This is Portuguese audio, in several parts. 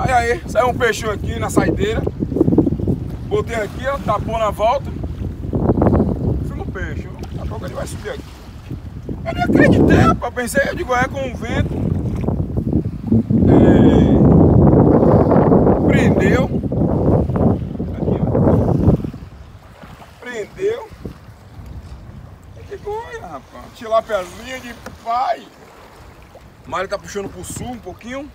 Aí aí, saiu um peixinho aqui na saideira. Botei aqui, ó, tapou na volta. Fui no peixe. Daqui a pouco ele vai subir aqui. Eu nem acreditei, rapaz. Pensei, eu digo, é com o vento. É... Prendeu. Aqui, ó. Prendeu. Que coisa, rapaz. Tilapiazinha de pai. Ele tá puxando pro sul um pouquinho.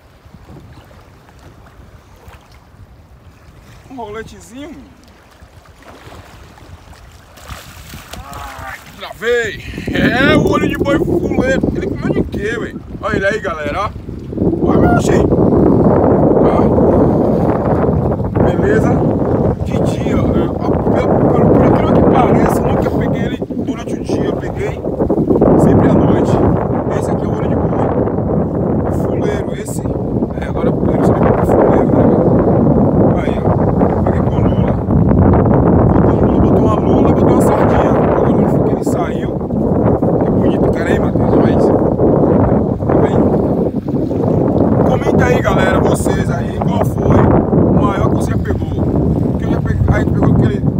um roletezinho. Ah, travei. É o olho de boi fuleiro. Ele comeu de quê, velho? Olha ele aí, galera. Olha meu achei. Beleza? De dia, é, ó. Pelo, pelo, pelo que parece, vocês aí qual foi o maior que você já pegou. Que eu já peguei, a gente pegou aquele